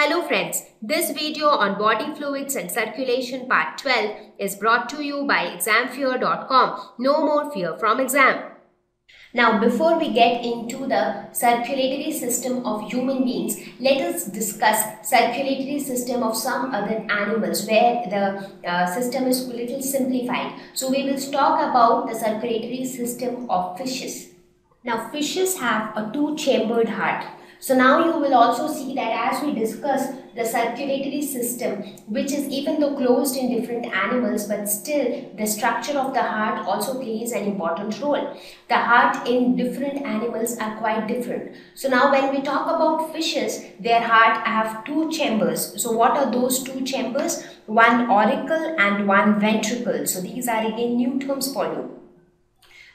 Hello friends, this video on body fluids and circulation part 12 is brought to you by examfear.com. No more fear from exam. Now before we get into the circulatory system of human beings, let us discuss circulatory system of some other animals where the uh, system is a little simplified. So we will talk about the circulatory system of fishes. Now fishes have a two-chambered heart so now you will also see that as we discuss the circulatory system which is even though closed in different animals but still the structure of the heart also plays an important role. The heart in different animals are quite different. So now when we talk about fishes their heart have two chambers. So what are those two chambers? One auricle and one ventricle. So these are again new terms for you.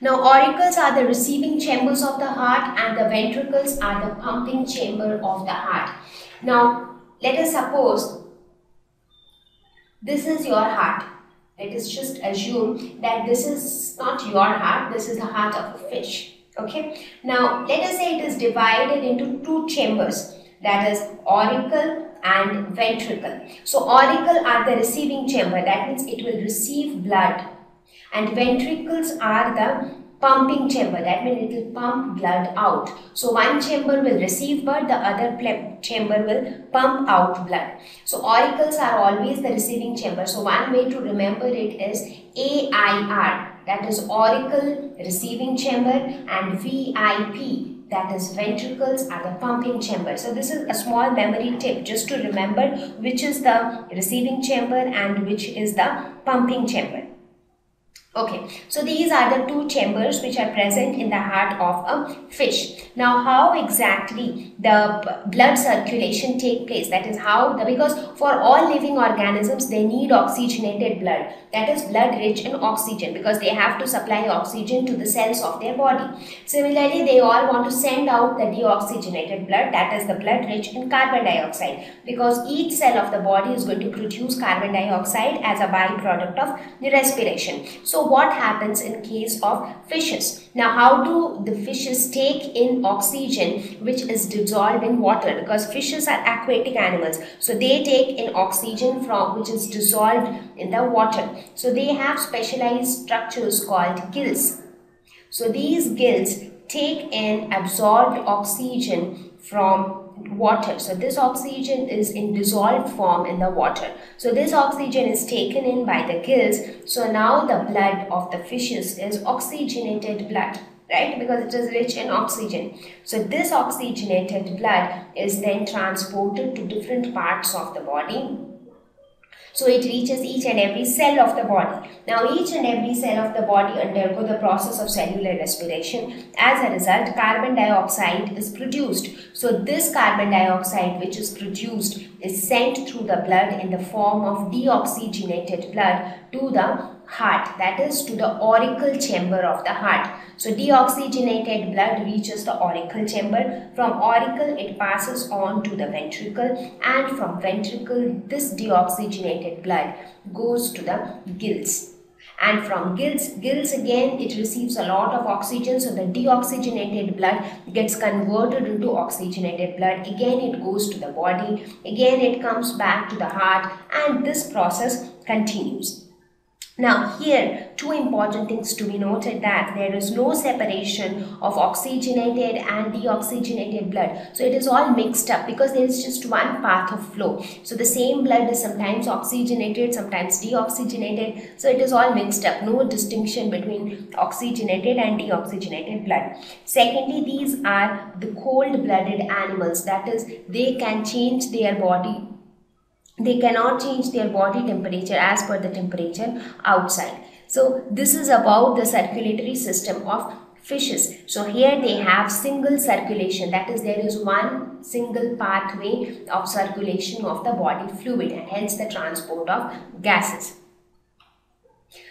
Now auricles are the receiving chambers of the heart and the ventricles are the pumping chamber of the heart. Now let us suppose this is your heart. Let us just assume that this is not your heart, this is the heart of a fish. Okay. Now let us say it is divided into two chambers that is auricle and ventricle. So auricle are the receiving chamber that means it will receive blood and ventricles are the pumping chamber. That means it will pump blood out. So one chamber will receive blood the other chamber will pump out blood. So auricles are always the receiving chamber. So one way to remember it is AIR that is auricle receiving chamber and VIP that is ventricles are the pumping chamber. So this is a small memory tip just to remember which is the receiving chamber and which is the pumping chamber. Okay, so these are the two chambers which are present in the heart of a fish. Now, how exactly the blood circulation take place? That is how the because for all living organisms they need oxygenated blood. That is blood rich in oxygen because they have to supply oxygen to the cells of their body. Similarly, they all want to send out the deoxygenated blood. That is the blood rich in carbon dioxide because each cell of the body is going to produce carbon dioxide as a byproduct of the respiration. So what happens in case of fishes. Now how do the fishes take in oxygen which is dissolved in water because fishes are aquatic animals. So they take in oxygen from which is dissolved in the water. So they have specialized structures called gills. So these gills take in absorbed oxygen from water. So this oxygen is in dissolved form in the water. So this oxygen is taken in by the gills. So now the blood of the fishes is oxygenated blood right because it is rich in oxygen so this oxygenated blood is then transported to different parts of the body so it reaches each and every cell of the body. Now each and every cell of the body undergo the process of cellular respiration. As a result, carbon dioxide is produced. So this carbon dioxide which is produced is sent through the blood in the form of deoxygenated blood to the heart that is to the auricle chamber of the heart. So deoxygenated blood reaches the auricle chamber. From auricle it passes on to the ventricle and from ventricle this deoxygenated blood goes to the gills and from gills gills again it receives a lot of oxygen so the deoxygenated blood gets converted into oxygenated blood again it goes to the body again it comes back to the heart and this process continues now here two important things to be noted that there is no separation of oxygenated and deoxygenated blood. So it is all mixed up because there is just one path of flow. So the same blood is sometimes oxygenated, sometimes deoxygenated. So it is all mixed up. No distinction between oxygenated and deoxygenated blood. Secondly, these are the cold-blooded animals. That is, they can change their body they cannot change their body temperature as per the temperature outside. So this is about the circulatory system of fishes. So here they have single circulation that is there is one single pathway of circulation of the body fluid and hence the transport of gases.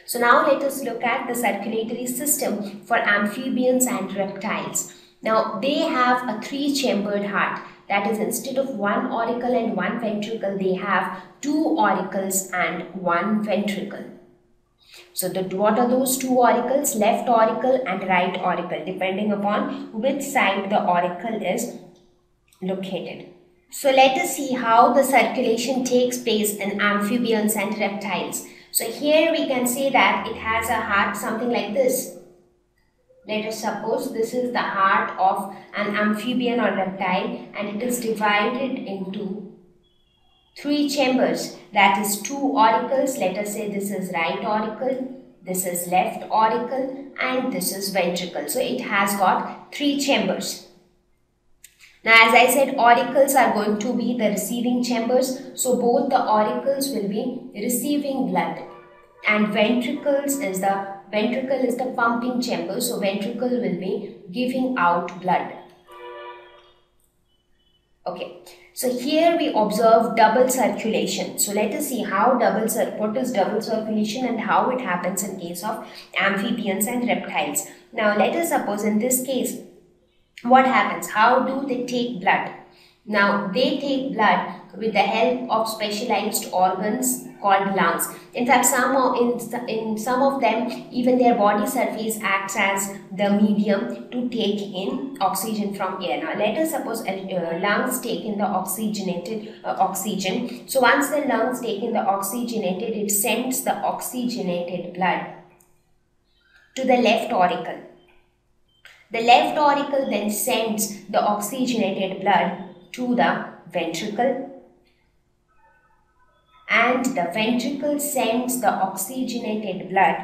So now let us look at the circulatory system for amphibians and reptiles. Now they have a three chambered heart that is, instead of one auricle and one ventricle, they have two auricles and one ventricle. So the, what are those two auricles? Left auricle and right auricle, depending upon which side the auricle is located. So let us see how the circulation takes place in amphibians and reptiles. So here we can say that it has a heart something like this. Let us suppose this is the heart of an amphibian or reptile and it is divided into three chambers. That is two auricles let us say this is right auricle this is left auricle and this is ventricle. So it has got three chambers. Now as I said auricles are going to be the receiving chambers. So both the auricles will be receiving blood. And ventricles is the ventricle is the pumping chamber so ventricle will be giving out blood okay so here we observe double circulation. So let us see how double what is double circulation and how it happens in case of amphibians and reptiles. Now let us suppose in this case, what happens? How do they take blood? Now they take blood with the help of specialized organs called lungs. In fact, some of, in, in some of them, even their body surface acts as the medium to take in oxygen from air. Now, let us suppose uh, lungs take in the oxygenated uh, oxygen. So, once the lungs take in the oxygenated, it sends the oxygenated blood to the left auricle. The left auricle then sends the oxygenated blood to the ventricle and the ventricle sends the oxygenated blood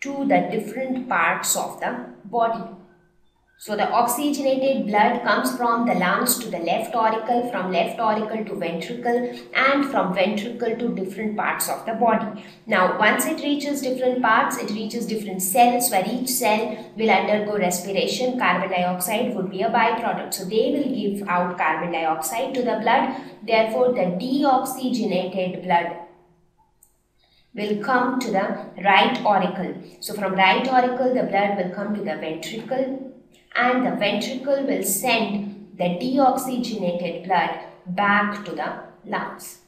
to the different parts of the body. So the oxygenated blood comes from the lungs to the left auricle, from left auricle to ventricle and from ventricle to different parts of the body. Now once it reaches different parts, it reaches different cells where each cell will undergo respiration. Carbon dioxide would be a byproduct. So they will give out carbon dioxide to the blood. Therefore the deoxygenated blood will come to the right auricle. So from right auricle the blood will come to the ventricle and the ventricle will send the deoxygenated blood back to the lungs.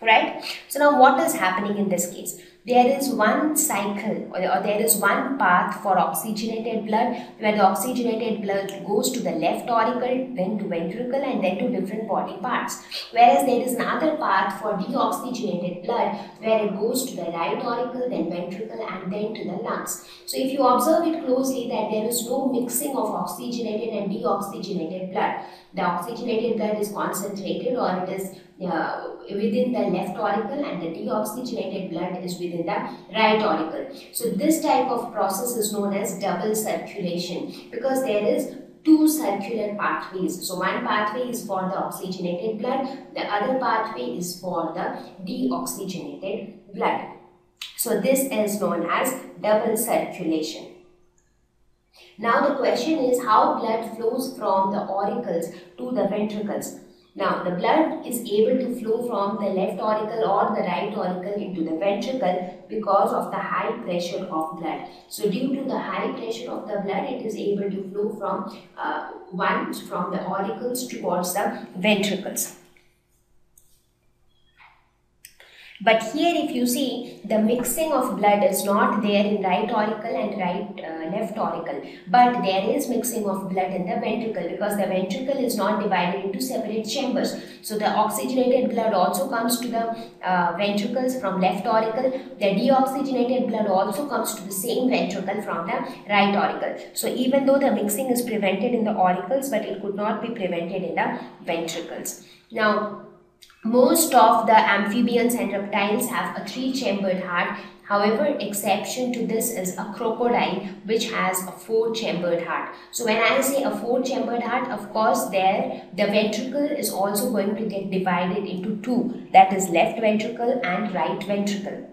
Right? So now what is happening in this case? There is one cycle or, or, there is one path for oxygenated blood where the oxygenated blood goes to the left auricle, then to ventricle and then to different body parts. Whereas there is another path for deoxygenated blood where it goes to the right auricle, then ventricle and then to the lungs. So if you observe it closely that there is no mixing of oxygenated and deoxygenated blood. The oxygenated blood is concentrated or it is uh, within the left auricle and the deoxygenated blood is within the right auricle. So this type of process is known as double circulation because there is two circular pathways. So one pathway is for the oxygenated blood, the other pathway is for the deoxygenated blood. So this is known as double circulation. Now the question is how blood flows from the auricles to the ventricles. Now, the blood is able to flow from the left auricle or the right auricle into the ventricle because of the high pressure of blood. So, due to the high pressure of the blood, it is able to flow from uh, one from the auricles towards the ventricles. But here if you see the mixing of blood is not there in right auricle and right uh, left auricle but there is mixing of blood in the ventricle because the ventricle is not divided into separate chambers. So the oxygenated blood also comes to the uh, ventricles from left auricle. The deoxygenated blood also comes to the same ventricle from the right auricle. So even though the mixing is prevented in the auricles but it could not be prevented in the ventricles. Now most of the amphibians and reptiles have a three-chambered heart. However, exception to this is a crocodile which has a four-chambered heart. So when I say a four-chambered heart, of course there the ventricle is also going to get divided into two. That is left ventricle and right ventricle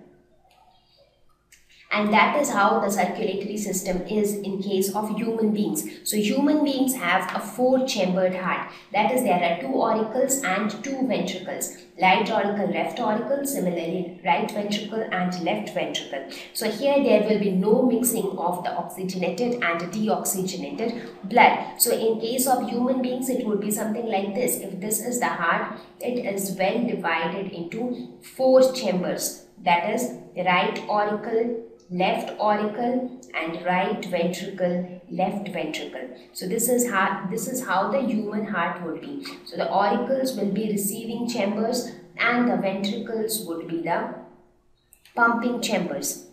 and that is how the circulatory system is in case of human beings. So human beings have a four chambered heart that is there are two auricles and two ventricles right auricle left auricle similarly right ventricle and left ventricle. So here there will be no mixing of the oxygenated and deoxygenated blood. So in case of human beings it would be something like this if this is the heart it is well divided into four chambers that is right auricle, left auricle and right ventricle, left ventricle. So this is how this is how the human heart would be. So the auricles will be receiving chambers and the ventricles would be the pumping chambers.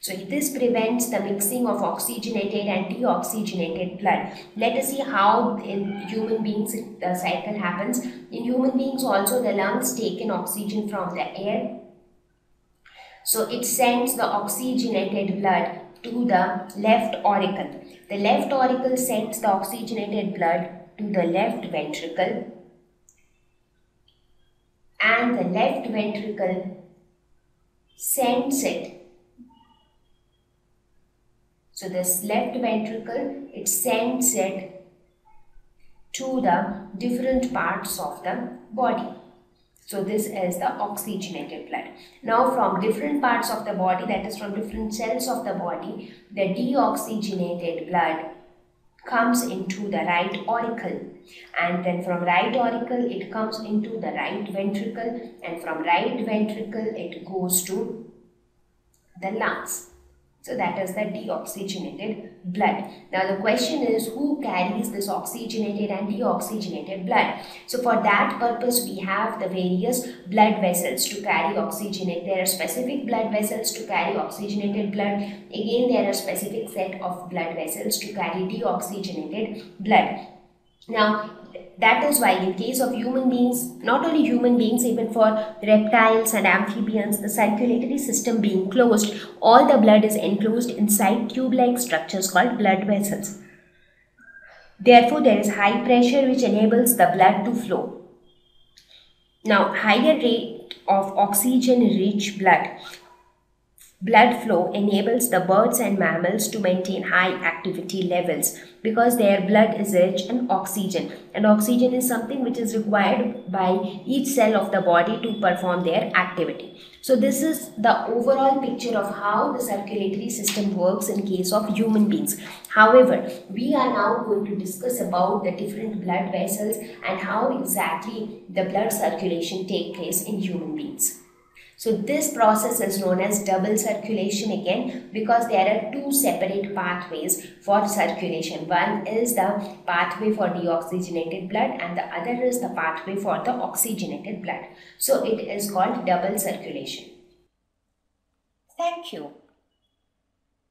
So this prevents the mixing of oxygenated and deoxygenated blood. Let us see how in human beings the cycle happens. In human beings also the lungs take in oxygen from the air. So it sends the oxygenated blood to the left auricle. The left auricle sends the oxygenated blood to the left ventricle and the left ventricle sends it so this left ventricle, it sends it to the different parts of the body. So this is the oxygenated blood. Now from different parts of the body, that is from different cells of the body, the deoxygenated blood comes into the right auricle and then from right auricle it comes into the right ventricle and from right ventricle it goes to the lungs. So that is the deoxygenated blood. Now the question is who carries this oxygenated and deoxygenated blood? So for that purpose we have the various blood vessels to carry oxygenate. There are specific blood vessels to carry oxygenated blood. Again there are specific set of blood vessels to carry deoxygenated blood. Now that is why in case of human beings, not only human beings, even for reptiles and amphibians, the circulatory system being closed, all the blood is enclosed inside tube-like structures called blood vessels. Therefore, there is high pressure which enables the blood to flow. Now, higher rate of oxygen-rich blood Blood flow enables the birds and mammals to maintain high activity levels because their blood is rich in oxygen and oxygen is something which is required by each cell of the body to perform their activity. So this is the overall picture of how the circulatory system works in case of human beings. However, we are now going to discuss about the different blood vessels and how exactly the blood circulation take place in human beings. So this process is known as double circulation again because there are two separate pathways for circulation. One is the pathway for deoxygenated blood and the other is the pathway for the oxygenated blood. So it is called double circulation. Thank you.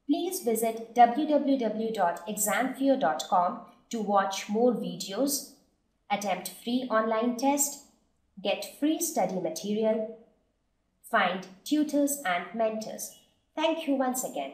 Please visit www.examfear.com to watch more videos, attempt free online test, get free study material, find tutors and mentors. Thank you once again.